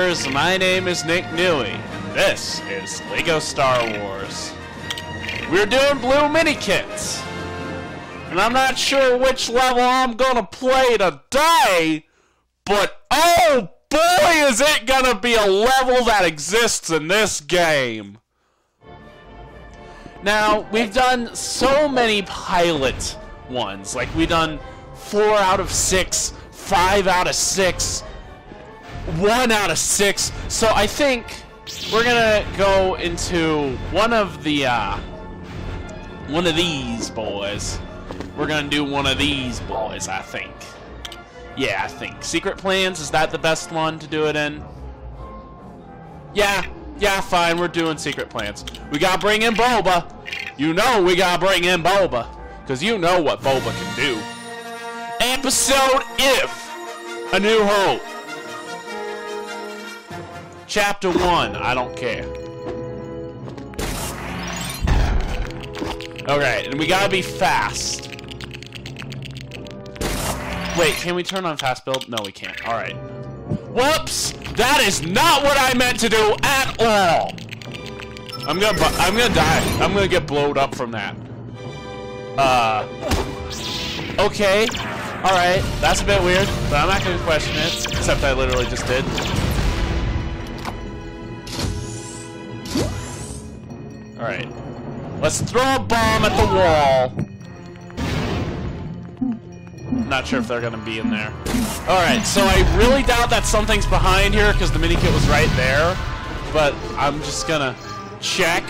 My name is Nick Newey. This is LEGO Star Wars. We're doing blue mini kits. And I'm not sure which level I'm gonna play today, but oh boy is it gonna be a level that exists in this game. Now, we've done so many pilot ones. Like, we've done four out of six, five out of six, one out of six. So I think we're gonna go into one of the, uh, one of these boys. We're gonna do one of these boys, I think. Yeah, I think. Secret Plans, is that the best one to do it in? Yeah, yeah, fine, we're doing Secret Plans. We gotta bring in Boba. You know we gotta bring in Boba. Because you know what Boba can do. Episode If! A New Hope. Chapter 1, I don't care. Alright, and we gotta be fast. Wait, can we turn on fast build? No, we can't. Alright. Whoops! That is not what I meant to do at all! I'm gonna I'm gonna die. I'm gonna get blowed up from that. Uh Okay. Alright, that's a bit weird, but I'm not gonna question it, except I literally just did. Alright. Let's throw a bomb at the wall. Not sure if they're gonna be in there. Alright, so I really doubt that something's behind here because the minikit was right there. But I'm just gonna check.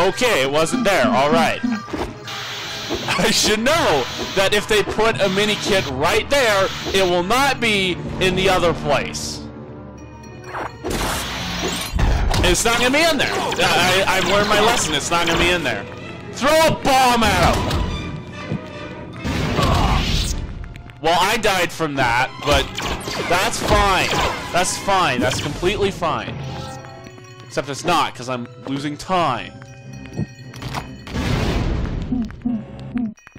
Okay, it wasn't there. Alright. I should know that if they put a minikit right there, it will not be in the other place. It's not gonna be in there. I, I've learned my lesson. It's not gonna be in there. Throw a bomb at him! Well, I died from that, but that's fine. That's fine. That's completely fine. Except it's not, because I'm losing time.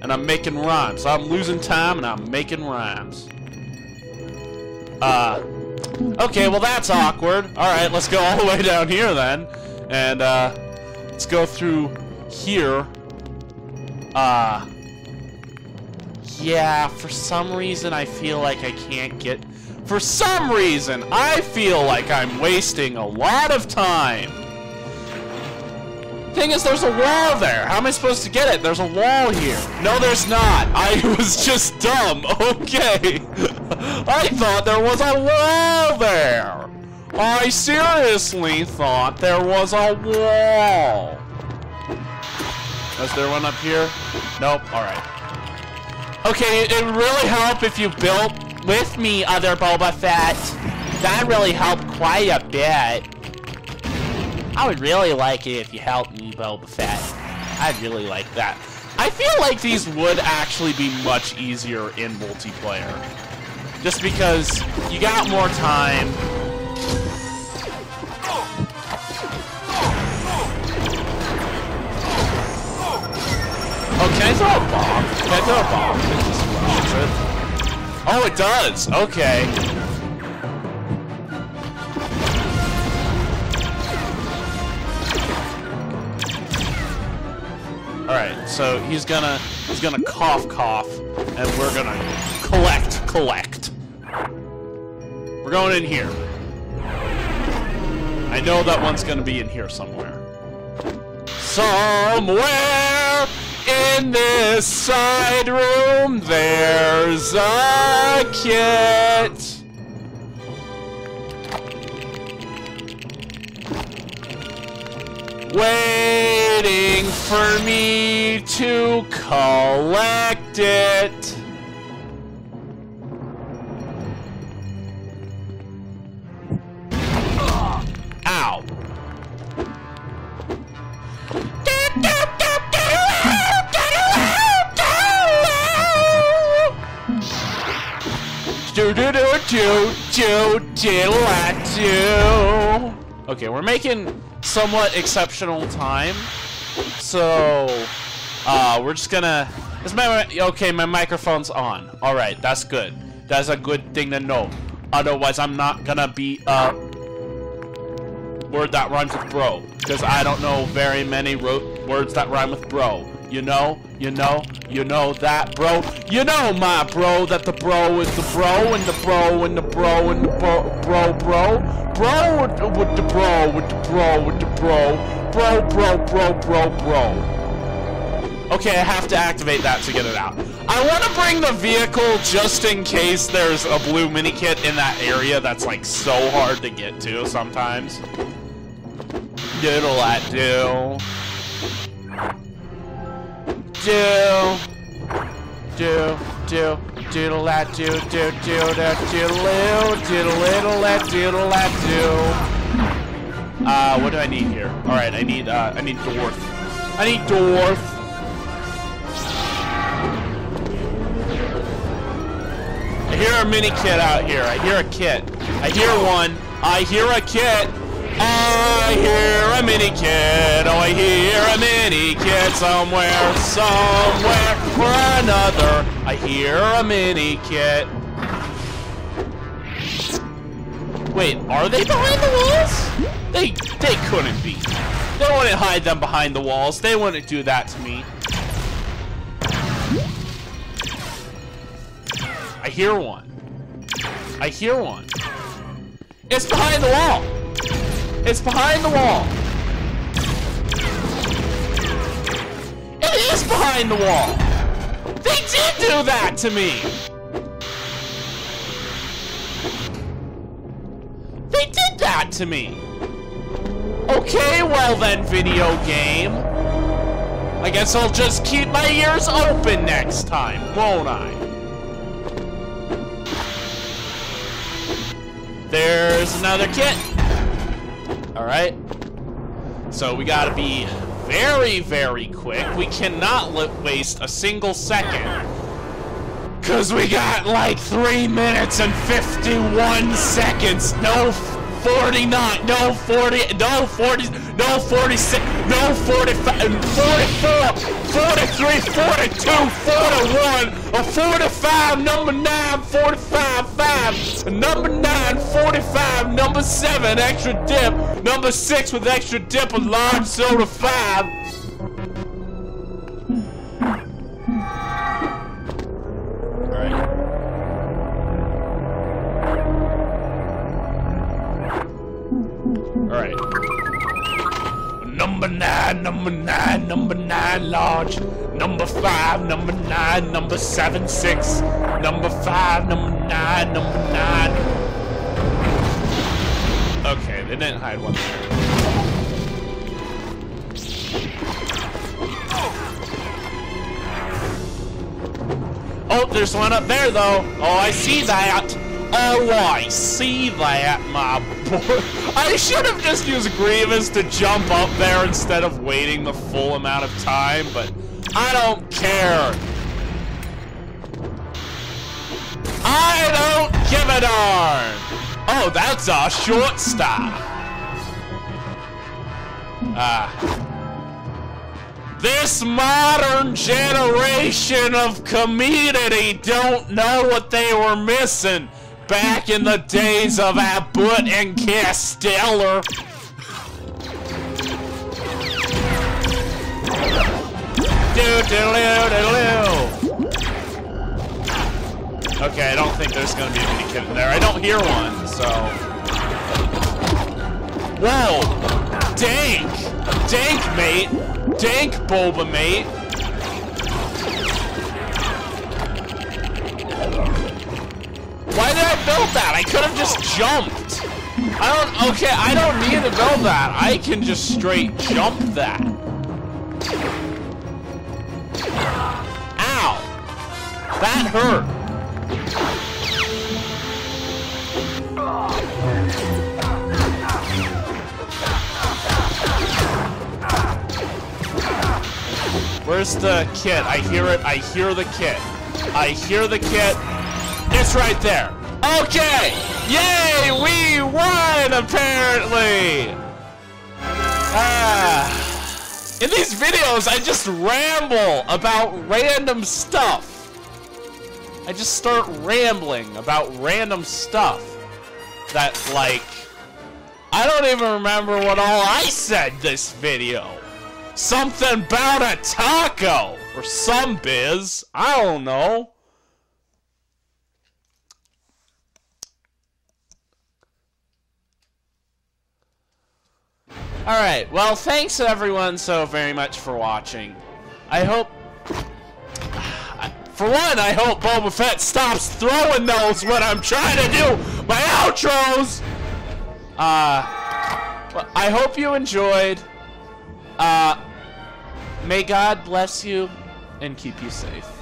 And I'm making rhymes. I'm losing time, and I'm making rhymes. Uh, okay, well that's awkward. Alright, let's go all the way down here then. And, uh, let's go through here. Uh, yeah, for some reason I feel like I can't get... For some reason, I feel like I'm wasting a lot of time. Thing is, there's a wall there. How am I supposed to get it? There's a wall here. No, there's not. I was just dumb. Okay. I thought there was a wall there. I seriously thought there was a wall. Is there one up here? Nope. All right. Okay, it would really help if you built with me, other Boba Fett. That really helped quite a bit. I would really like it if you helped me, Boba Fett. I'd really like that. I feel like these would actually be much easier in multiplayer. Just because you got more time. Oh, can I throw a bomb? Can I throw a bomb? Oh, it does. Okay. So he's gonna he's gonna cough cough and we're gonna collect collect. We're going in here. I know that one's gonna be in here somewhere. Somewhere in this side room, there's a kit. Waiting for me to collect it. Okay, we're making somewhat exceptional time, so uh, we're just gonna. Is my okay? My microphone's on. All right, that's good. That's a good thing to know. Otherwise, I'm not gonna be a word that rhymes with bro. Because I don't know very many words that rhyme with bro. You know, you know, you know that, bro. You know, my bro, that the bro is the bro, and the bro, and the bro, and the bro, bro, bro. Bro with the, with the bro, with the bro, with the bro. Bro, bro, bro, bro, bro. Okay, I have to activate that to get it out. I want to bring the vehicle just in case there's a blue mini kit in that area that's like so hard to get to sometimes. Diddle that do. Do. Do. Do. Diddle that do. Do. Do. That diddle Diddle little that diddle that do. Uh, what do I need here? Alright, I need, uh, I need dwarf. I need dwarf. I hear a mini kit out here. I hear a kit. I hear one. I hear a kit. I hear a mini kit. Oh, I hear a mini kit somewhere, somewhere or another. I hear a mini kit. Wait, are they behind the walls? They they couldn't be. They wouldn't hide them behind the walls. They wouldn't do that to me. I hear one. I hear one. It's behind the wall. It's behind the wall. It is behind the wall. They did do that to me. They did that to me. Okay, well then, video game. I guess I'll just keep my ears open next time, won't I? There's another kit. All right. So we gotta be very, very quick. We cannot waste a single second. Cause we got like three minutes and 51 seconds. No 49, no 40, no 40, no 46, no 45, 44, 43, 42, 41, a 45, number 9, 45, 5, number 9, 45, number 7, extra dip, number 6 with extra dip, a large soda 5, Number nine, number nine, number nine, large. Number five, number nine, number seven, six. Number five, number nine, number nine. Okay, they didn't hide one there. Oh, there's one up there, though. Oh, I see that. Oh, I see that, my boy. I should have just used Grievous to jump up there instead of waiting the full amount of time, but I don't care. I don't give a darn. Oh, that's a shortstop. Ah. This modern generation of community don't know what they were missing back in the days of Abbott and do. Okay, I don't think there's gonna be any kit in there. I don't hear one, so. Whoa! Dank! Dank, mate! Dank, Boba, mate! Why did I build that? I could have just jumped. I don't, okay, I don't need to build that. I can just straight jump that. Ow. That hurt. Where's the kit? I hear it. I hear the kit. I hear the kit. It's right there. Okay! Yay! We won, apparently! Ah. In these videos, I just ramble about random stuff. I just start rambling about random stuff that, like, I don't even remember what all I said this video. Something about a taco or some biz. I don't know. Alright, well, thanks everyone so very much for watching. I hope... For one, I hope Boba Fett stops throwing those when I'm trying to do my outros! Uh, I hope you enjoyed. Uh, may God bless you and keep you safe.